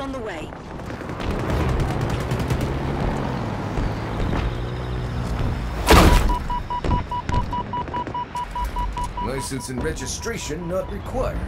on the way. License and registration not required.